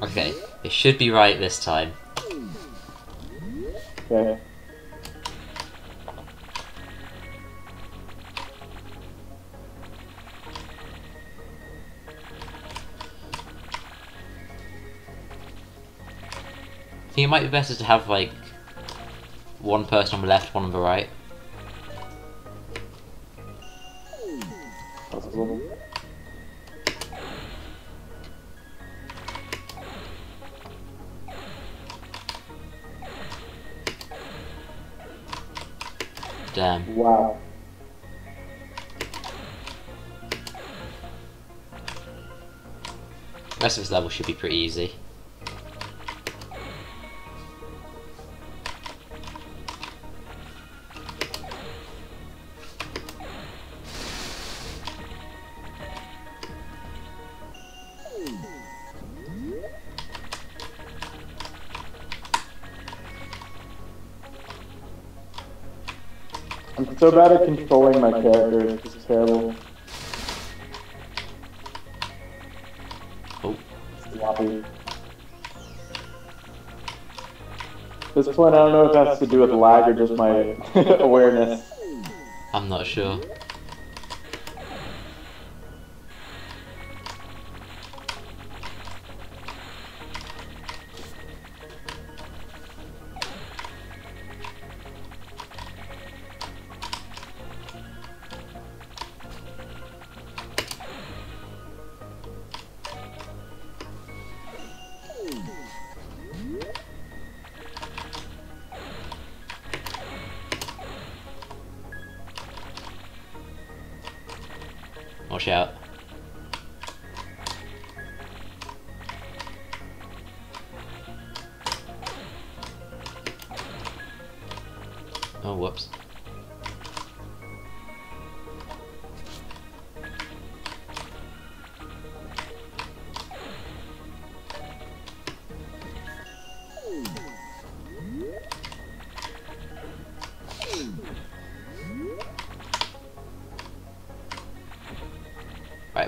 Okay, it should be right this time. Okay. Think it might be better to have like one person on the left, one on the right. Damn. Wow. The rest of this level should be pretty easy. I'm so bad at controlling my character. It's just terrible. Oh, Sloppy. This point, I don't know if it has to do with lag or just my awareness. I'm not sure.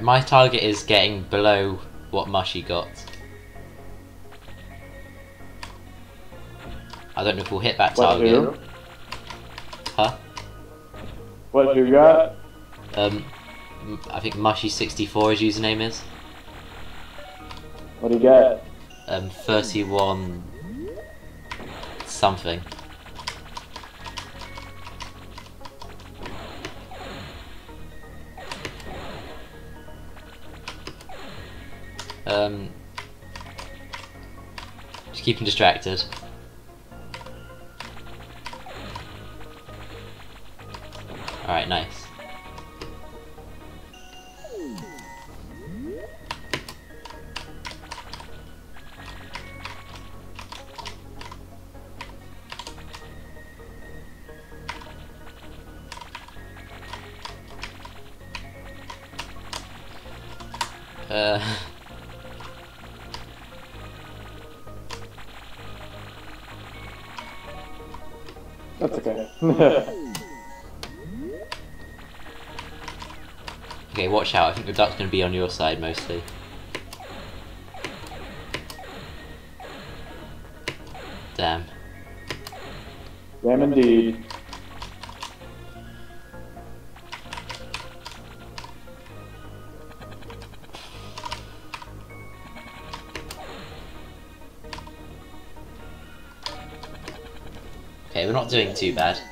Right, my target is getting below what Mushy got. I don't know if we'll hit that What target. who? Huh? What you got? Um, I think Mushy64 his username is. What do you get? Um, 31 something. Keep him distracted. Alright, nice. That's okay. okay, watch out. I think the duck's going to be on your side mostly. Damn. Damn indeed. Doing too bad.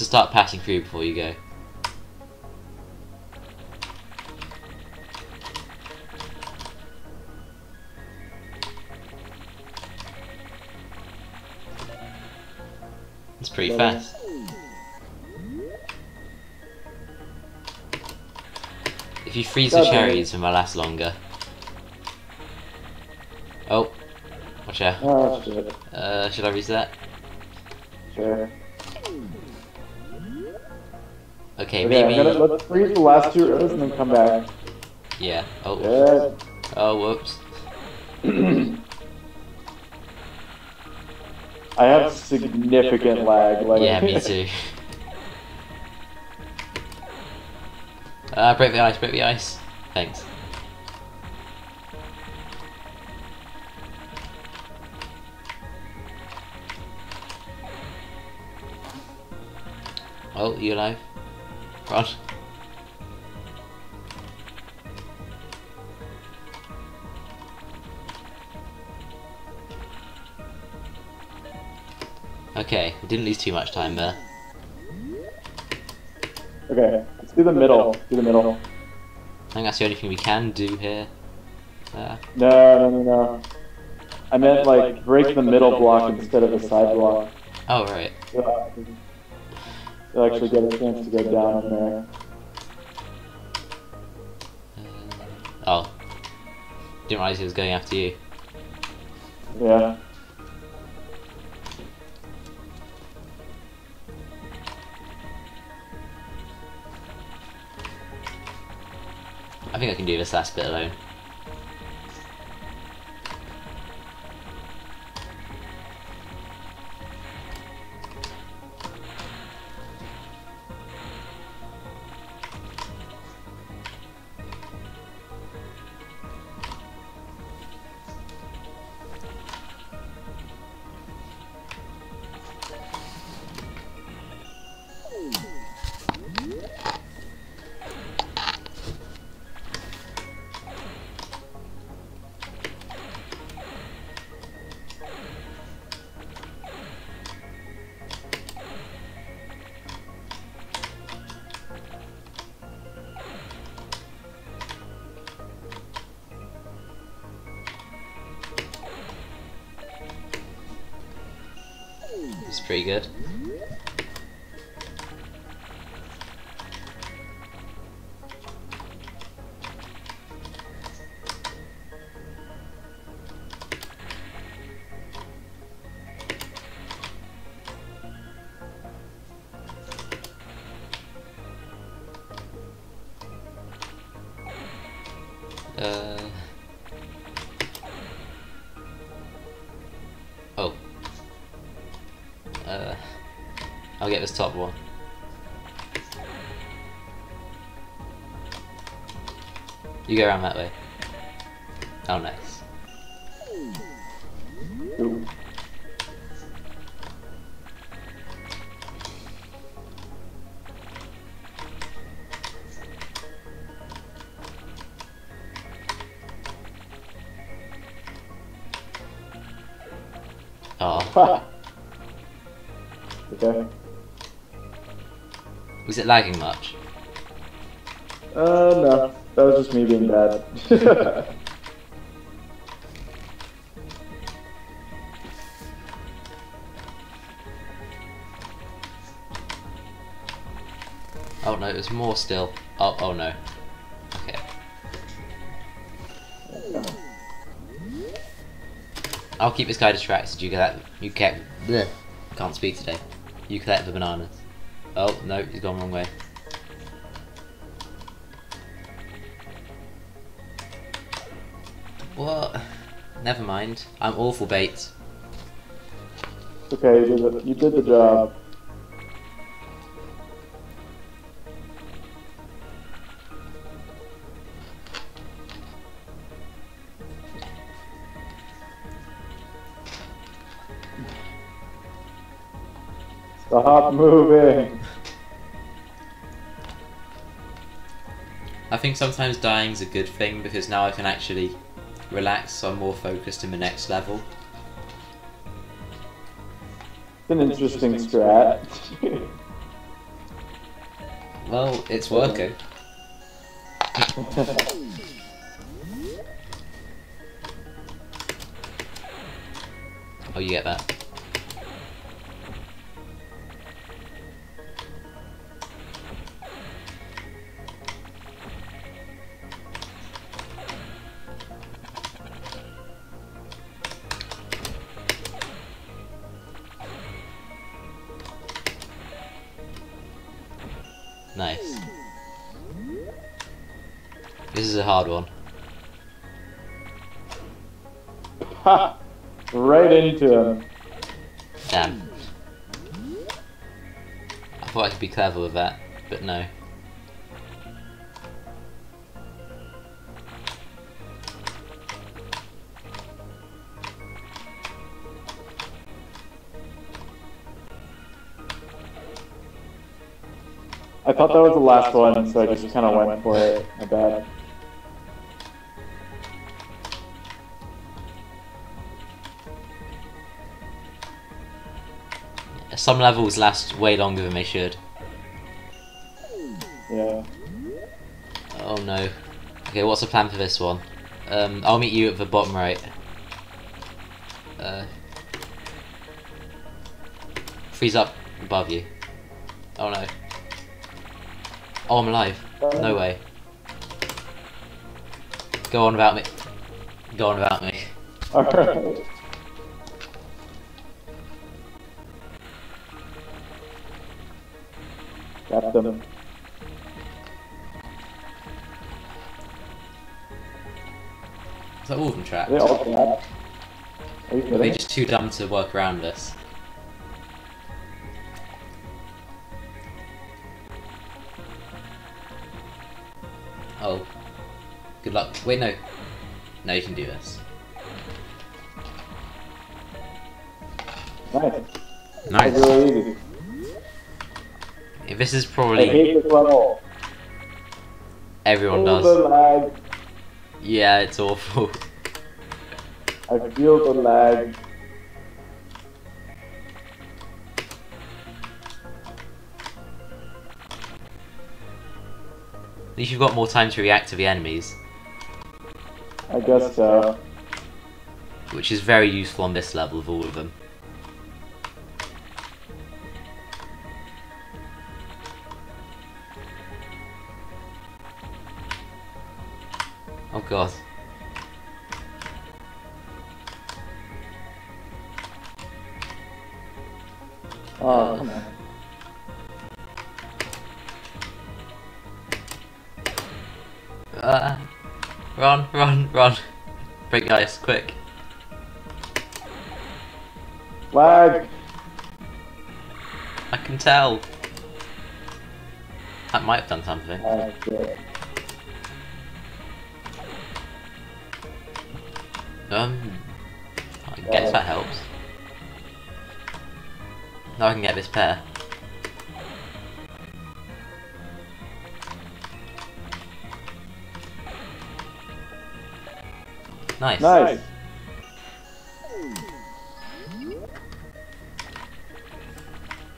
To start passing through before you go. It's pretty fast. If you freeze the God damn it. cherries, it might last longer. Oh, Watch out. Oh. Uh, should I reset? Sure. Okay, Okay, maybe. Gonna, let's freeze the last two rows and then come back. Yeah. Oh. Good. Oh, whoops. I have significant lag. Like, Yeah, me too. Uh, break the ice, break the ice. Thanks. Oh, you alive? Run. Okay, we didn't lose too much time there. okay, let's do the middle. Do the middle. I think that's the only thing we can do here. Uh, No, no, no, no. I meant like break the middle block instead of the side block. oh, right. So You'll actually get a chance to go down in there. Uh, oh. Didn't realize he was going after you. Yeah. I think I can do this last bit alone. Pretty good. Get this top one. You go around that way. Was it lagging much? Uh, no. That was just me being bad. Oh no, it was more still. Oh, oh no. Okay. I'll keep this guy distracted. You collect. You get. Bleh, can't speak today. You collect the bananas. Oh no, he's gone wrong way. What? Never mind. I'm awful bait. okay, you did, the, you did the job. Stop moving. I think sometimes dying is a good thing because now I can actually relax, so I'm more focused in the next level. It's an interesting strat. Well, it's working. Oh, you get that. Into him. Uh, Damn. I thought I could be clever with that, but no. I thought that was the last one, so I just kind of went for it. My bad. Some levels last way longer than they should. Yeah. Oh no. Okay, what's the plan for this one? Um, I'll meet you at the bottom right. Uh, freeze up above you. Oh no. Oh, I'm alive. No way. Go on about me. Go on about me. Alright. Got them. Is that all of them trapped? They all trapped. Are you Are they just too dumb to work around this? Oh. Good luck. Wait, no. No, you can do this. Nice. Nice. That's really easy. This is I probably hate this level. everyone Oh, the does. lag. Yeah, it's awful. I feel the lag. At least you've got more time to react to the enemies, I guess so. which is very useful on this level of all of them. God. Oh, come on. Uh, run, run, run. Break the ice, quick. Lag. I can tell. That might have done something. Oh, this pair. Nice. Nice.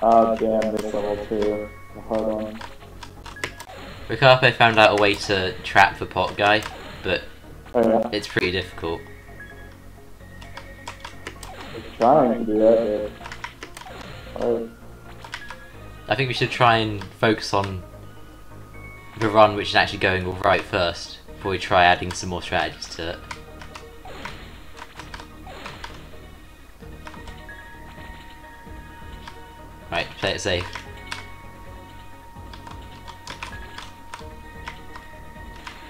Ah, oh damn, this level too. The hard one. Rikape found out a way to trap the pot guy, but Oh yeah. it's pretty difficult. I'm trying to do that, but... I think we should try and focus on the run which is actually going alright first, before we try adding some more strategies to it. Right, play it safe.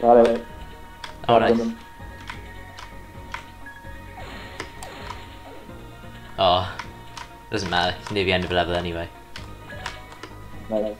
got it. Oh, nice. Oh, doesn't matter. It's near the end of the level anyway. Uh,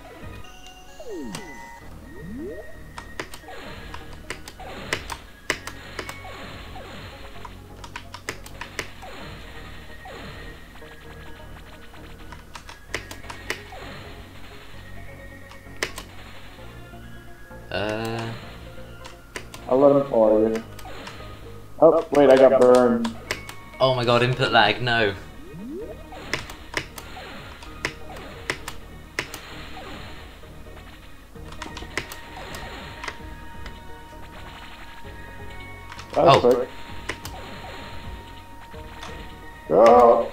I'll let him. Oh, wait, I got burned. oh my god, input lag, no. Oh. That was Oh.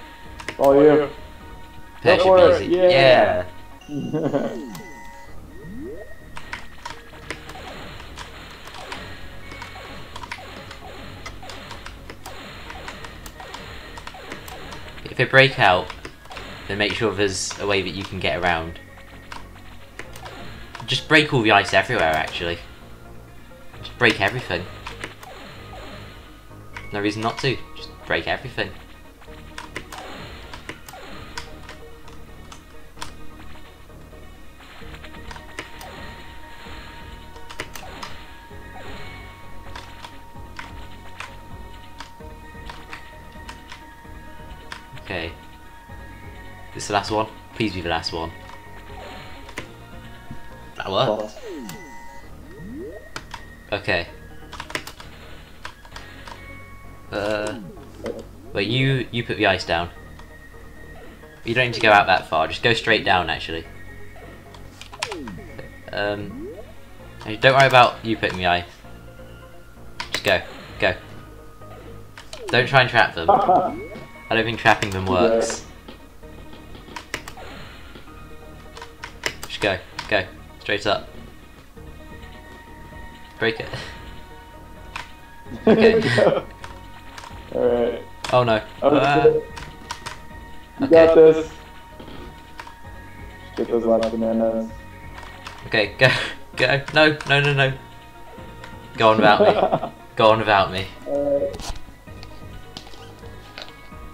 Go! All you. That Go should for be it, easy. yeah. yeah. If they break out, then make sure there's a way that you can get around. Just break all the ice everywhere, actually. Just break everything. No reason not to. Just break everything. Okay. This is the last one. Please be the last one. That worked. Okay. Uh, wait, you you put the ice down. You don't need to go out that far. Just go straight down, actually. Um, don't worry about you putting the ice. Just go, go. Don't try and trap them. I don't think trapping them works. Just go, go, straight up. Break it. Okay. Alright. Oh no. Oh, uh, shit. You okay. got this. Get those last bananas. Okay, go, go. No, no, no, no. Go on without me. Go on without me. Alright.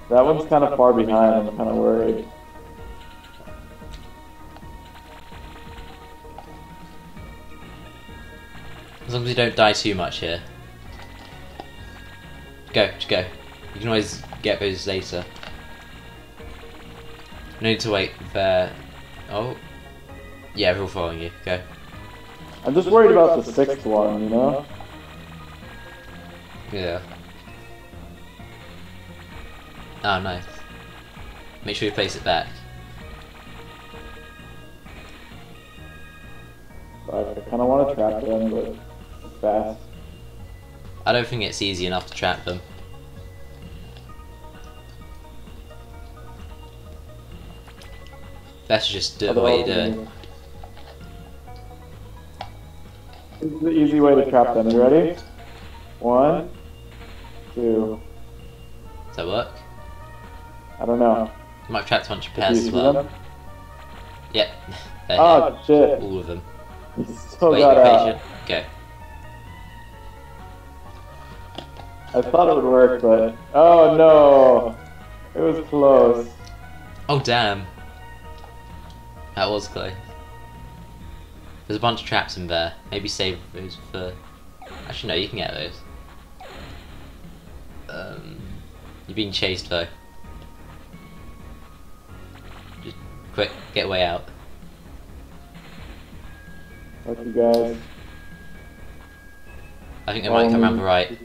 That one's kind of far behind. I'm kind of worried. As long as you don't die too much here. Go, just go. You can always get those later. No need to wait there. Oh. Yeah, we're all following you. Go. I'm just worried about the sixth one, you know? Yeah. Oh, nice. Make sure you place it back. I kind of want to trap them, but fast. I don't think it's easy enough to trap them. Best to just do it the way you do it. This is the easy way to trap them. You ready? One, two. Does that work? I don't know. You might have trapped a bunch of pairs as well. them? Yep. They're Oh shit! All of them. Still Wait, got be out. patient. Go. I thought it would work, but oh no, it was close. Oh damn. That was close. There's a bunch of traps in there. Maybe save those for. Actually, no, you can get those. Um, you're being chased though. Just quick, get way out. Fuck you guys. I think they might come around the right.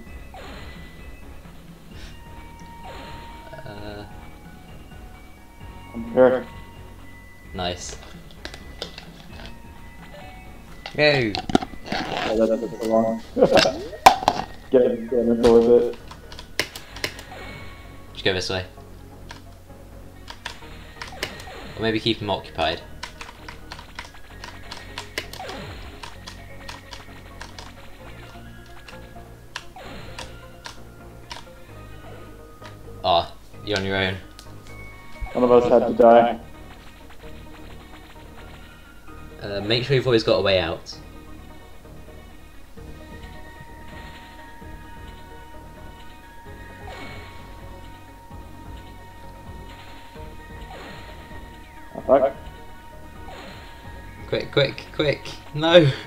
Here. nice. Go. Oh, that took so long. get get info with it. Just go this way. Or maybe keep him occupied. Ah, you're on your own. One of us had to die. Uh, make sure you've always got a way out. Oh. Quick, quick, quick! No!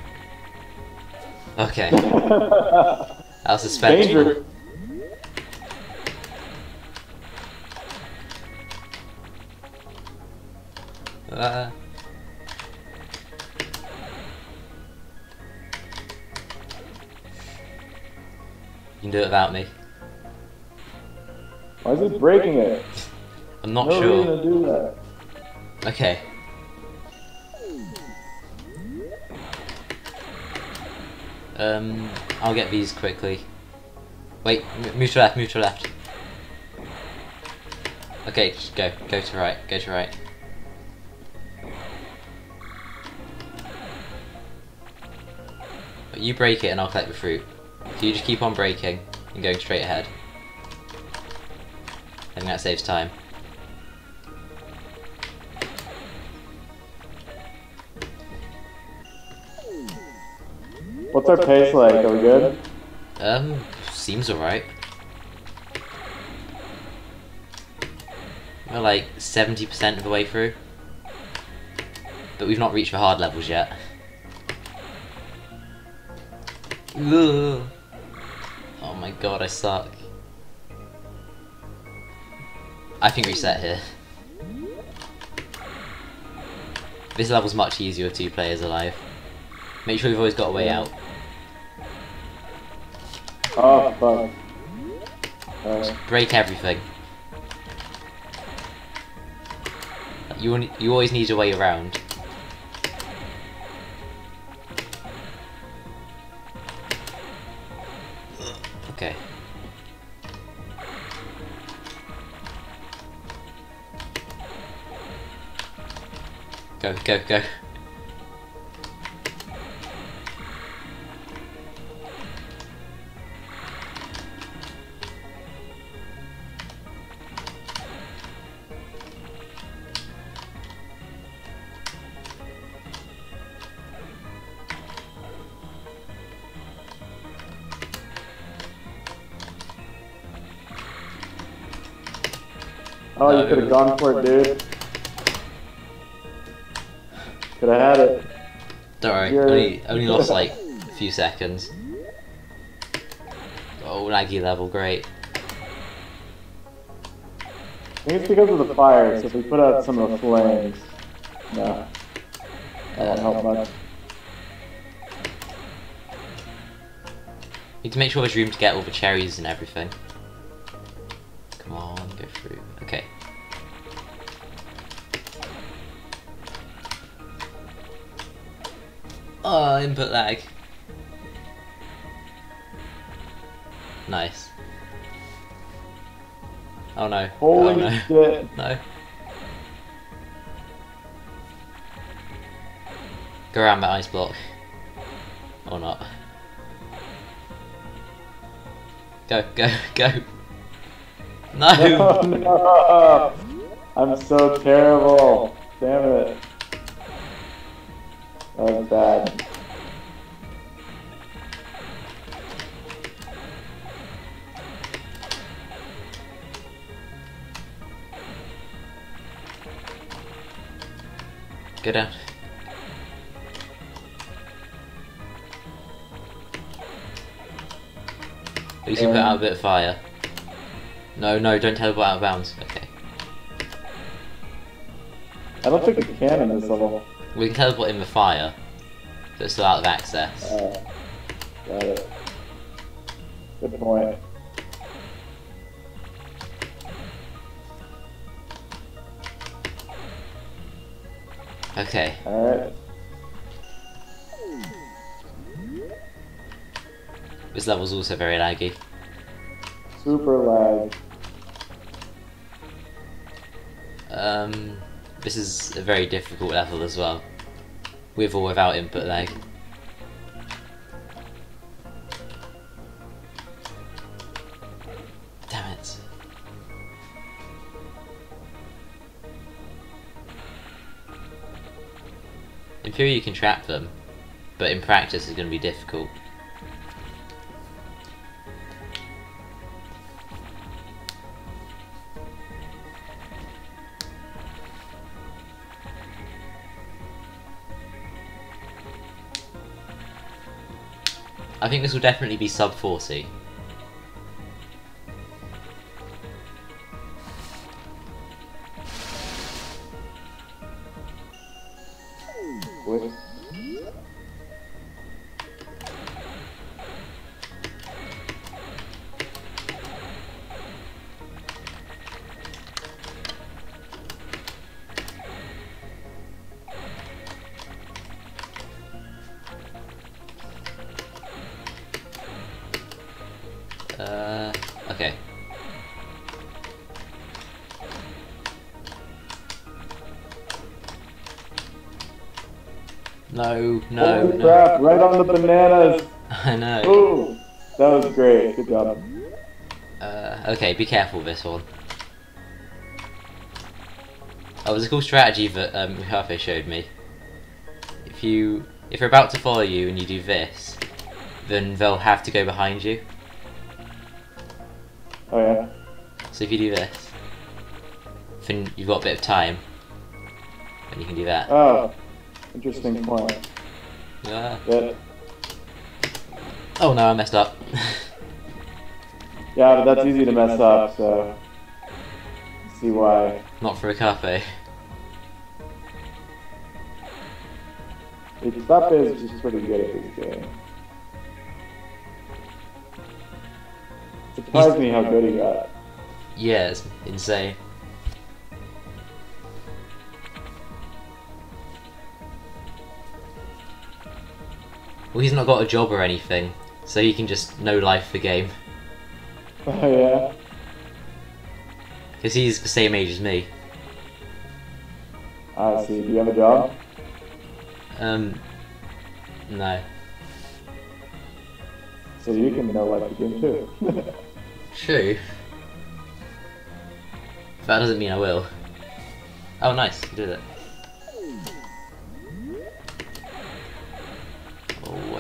Okay, that was suspension. Danger. Uh, you can do it without me. Why is it breaking it? I'm not no sure. reason to do that. Okay. Um, I'll get these quickly. Wait, m- move to left, move to left. Okay, just go, go to right, go to right. You break it and I'll collect the fruit. So you just keep on breaking and going straight ahead. I think that saves time. What's our pace like? Are we good? Um, seems alright. We're like 70% of the way through. But we've not reached the hard levels yet. Ugh. Oh my god, I suck. I think reset here. This level's much easier with two players alive. Make sure you've always got a way out. Oh, fuck. Uh, Break everything. You you always need a way around. Go, go, go. oh, you could have gone for it, dude. Could have had it. Don't worry, You're- only, only lost like a few seconds. Oh, laggy level, great. I think it's because of the fire, so if we put out some of the flames. No. That won't help much. Need to make sure there's room to get all the cherries and everything. Oh, input lag. Nice. Oh no. Oh, Holy oh no. shit. No. Go around that ice block. Or not. Go, go, go. No! Oh, no. I'm so terrible. Damn it. That was bad. Go out. At least you put out a bit of fire. No, no, don't teleport out of bounds. Okay. I don't think we can in this level. We can teleport in the fire. So it's still out of access. Uh, got it. Good point. Okay. Alright. This level's also very laggy. Super lag. Um, this is a very difficult level as well. With or without input lag. In theory you can trap them, but in practice it's going to be difficult. I think this will definitely be sub 40. Right on the bananas. I know. Ooh, that was great. Good job. Uh, okay, be careful with this one. Oh, there's a cool strategy that um, showed me. If you, if they're about to follow you and you do this, then they'll have to go behind you. Oh yeah. So if you do this, then you've got a bit of time, and you can do that. Oh, interesting point. Yeah. Yeah, Oh no, I messed up. yeah, but that's easy to mess up. So see why. Not for a cafe. Mbappe is just pretty good at this game. Surprised me how good he got. Yeah, it's insane. Well, he's not got a job or anything, so he can just no life the game. Oh yeah. Because he's the same age as me. I see. Do you have a job? Um, no. So you can know life the game too. True. That doesn't mean I will. Oh, nice, you did it.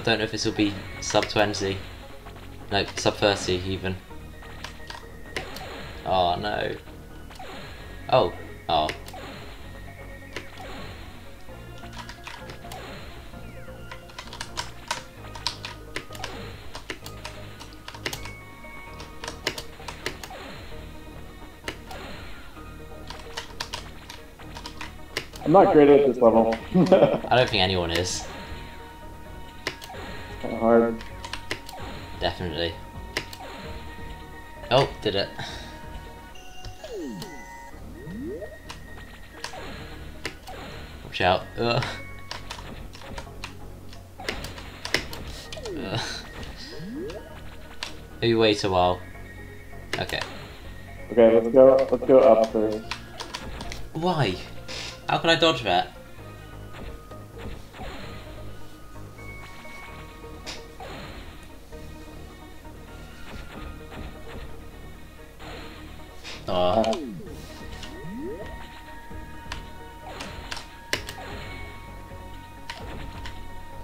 Don't know if this will be sub 20. No, sub 30 even. Oh, no. Oh, oh. I'm not great at this level. I don't think anyone is. Hard. Definitely. Oh, did it. Watch out. Ugh. Ugh. Maybe wait a while. Okay. Okay, let's go. Let's go up first. Why? How can I dodge that?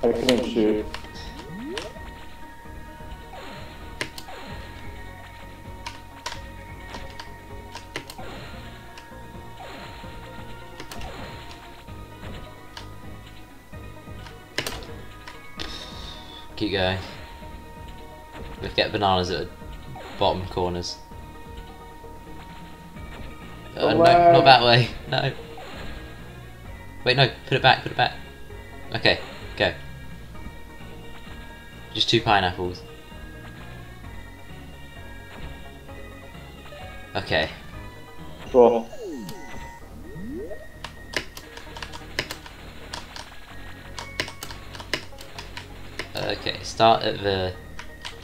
I couldn't shoot. keep going. To get bananas at the bottom corners. Uh, no, not that way. No. Wait, no. Put it back. Put it back. Okay, go. Just two pineapples. Okay. Cool. Okay, start at the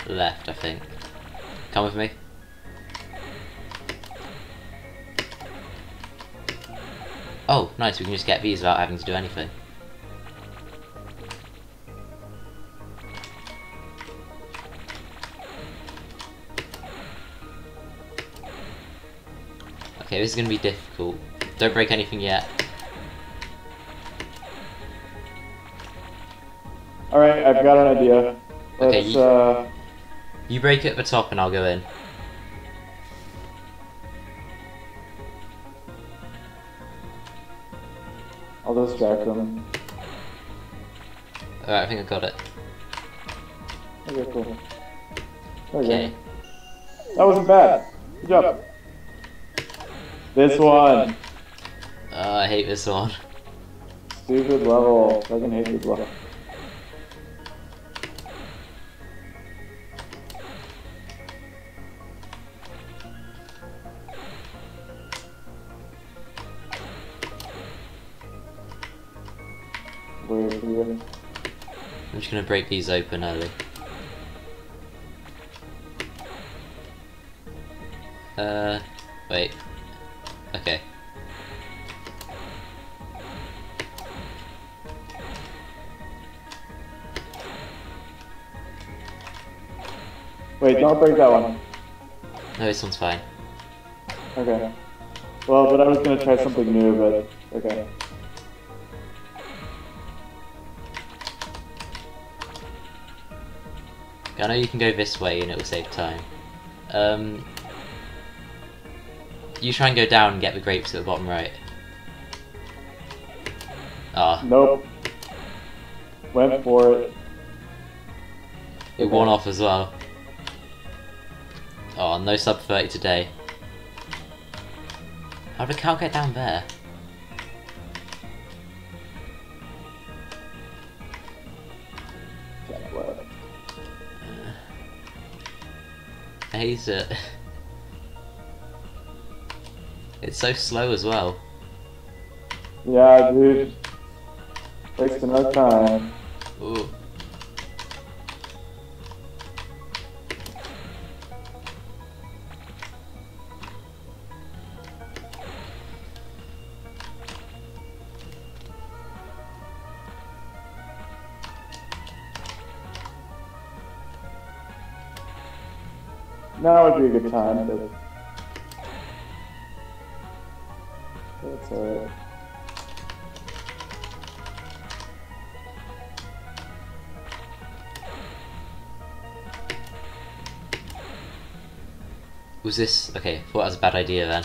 left, I think. Come with me. Oh, nice, we can just get these without having to do anything. Okay, this is gonna be difficult. Don't break anything yet. All right, I've got an idea. Okay, Let's. you- Uh, You break it at the top and I'll go in. I'll distract them. Alright, I think I got it. Okay, cool. We Okay. That wasn't bad. Good job. This one. Oh, I hate this one. Stupid level. Fucking hate this level. Wait for. I'm just gonna break these open early. Uh, Wait, don't break that one. No, this one's fine. Okay. Well, but I was gonna try something new, but okay. I know you can go this way and it will save time. Um, you try and go down and get the grapes at the bottom right. Ah, Nope. Went for it. you one off as well. Oh, no sub 30 today. How did the cow get down there? Jack left. I hate it. It's so slow as well. Yeah, dude. Wasting our time. Ooh. Would be a good time, but that's alright. Was this okay? Thought that was a bad idea then.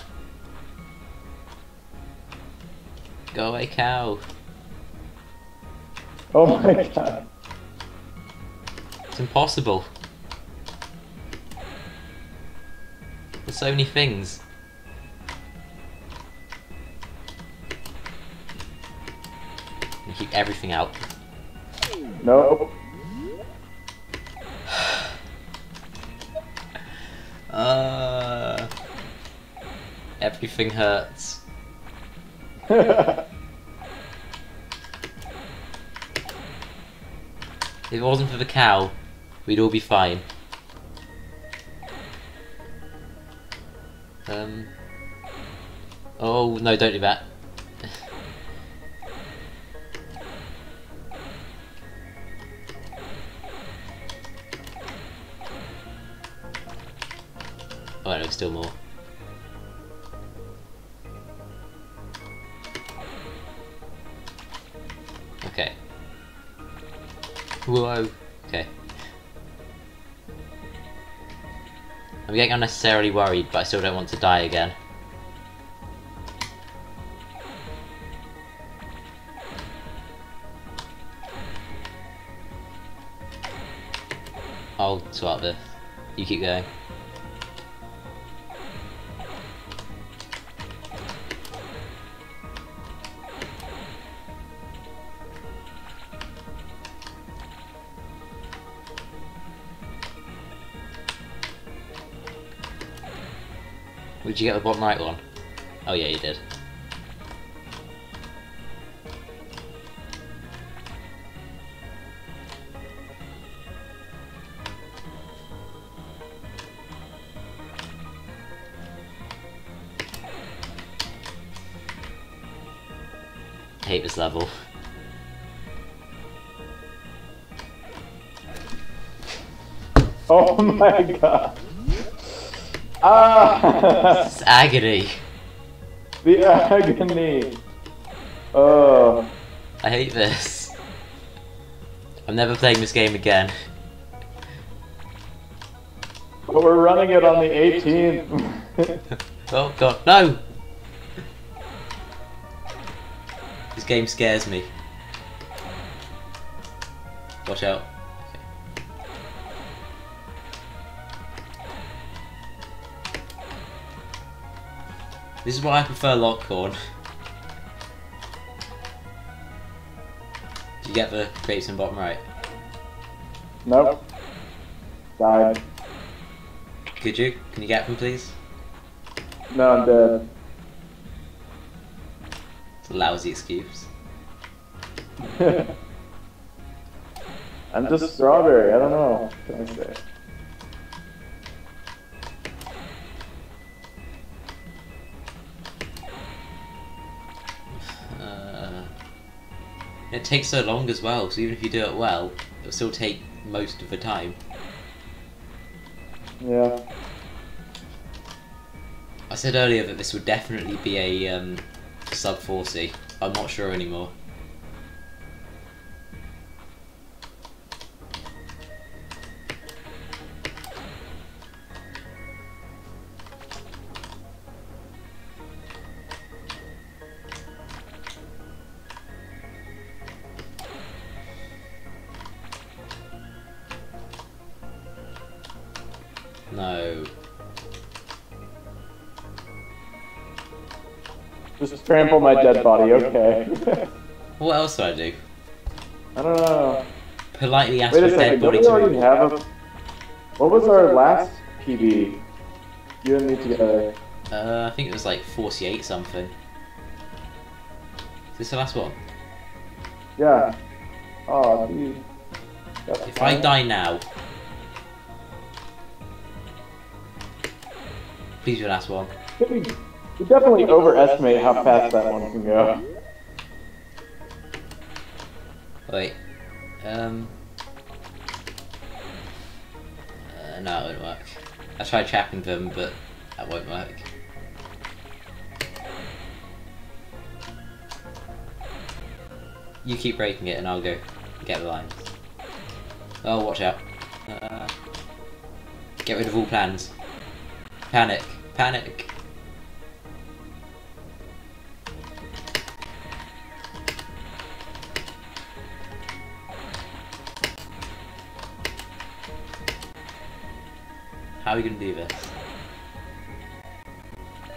Go away, cow. Oh my god. It's impossible. There's so many things. You keep everything out. Nope. Uh, everything hurts. If it wasn't for the cow, we'd all be fine. Oh no! Don't do that. Oh no, still more. Okay. Whoa. Okay. I'm getting unnecessarily worried, but I still don't want to die again. Swap this. You keep going. Did you get the bottom right one? Oh yeah, you did. Level. Oh my god. Ah! It's agony. the agony. Oh. I hate this. I'm never playing this game again. But we're running it on the 18th. Oh god, no! Game scares me. Watch out. Okay. This is why I prefer Lockhorn. Do you get the grapes in bottom right? nope. Died. Could you? Can you get them please? No, I'm dead. It's a lousy excuse. I'm just strawberry. I don't know. What can I say? Uh, it takes so long as well, so even if you do it well, it'll still take most of the time. Yeah. I said earlier that this would definitely be a um, sub 40. I'm not sure anymore. Trample my dead body, okay. What else do I do? I don't know. Politely ask Wait for a dead second, don't body we already have a... What was our last PB? You and me together. Uh, I think it was like 48 something. Is this the last one? Yeah. Oh, dude. That's If I die now. Please be the last one. We, we definitely overestimate how fast that one can go. Wait. Um. Uh, no, it won't work. I tried trapping them, but that won't work. You keep breaking it and I'll go get the lines. Oh, watch out. Uh, get rid of all plans. Panic. Panic. How are we gonna do this?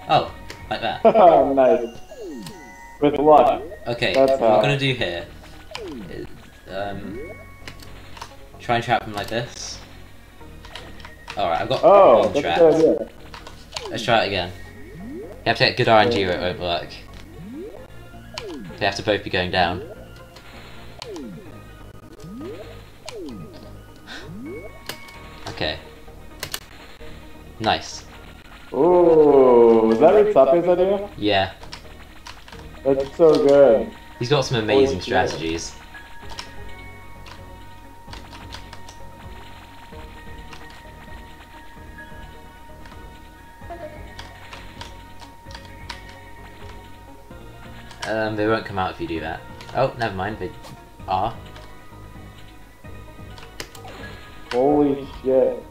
Oh, like that. oh, nice. With luck. Okay, That's what we're how. gonna do here is um, try and trap him like this. Alright, I've got Oh, one that's a trapped. good idea. Let's try it again. You have to get good RNG or it won't work. They have to both be going down. Okay. Nice. Ooh, was that Ritsape's idea? Yeah. That's so good. He's got some amazing Holy strategies. Um, they won't come out if you do that. Oh, never mind, they are. Holy shit.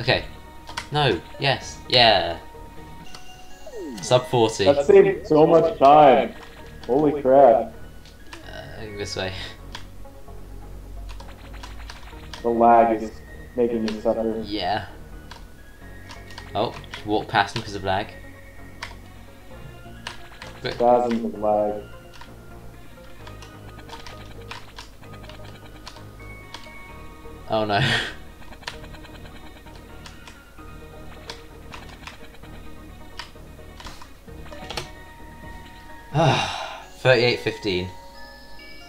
Okay. No, yes, yeah. Sub 40. That saved so much time. Holy crap. Uh, this way. The lag is making me suffer. Yeah. Oh, walk past him because of lag. Thousands of lag. Oh no. Ah, 38.15.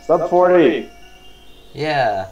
Sub 40. Yeah.